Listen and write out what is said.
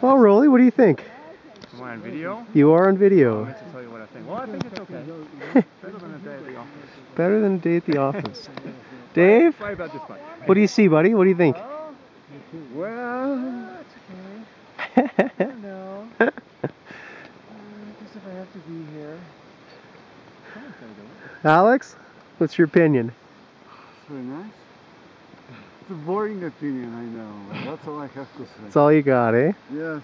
Well, Rowley, what do you think? Am I on video? You are on I video. to tell you what I think. Well, I think it's okay. Better than a day at the office. Better than a day at the office. Dave, Probably about this much. what do you see, buddy? What do you think? Well, it's okay. I don't know. Uh, I guess if I have to be here. Someone's gonna do it. Alex, what's your opinion? It's very nice. It's a boring opinion, I know. That's all I have to say. That's all you got, eh? Yes.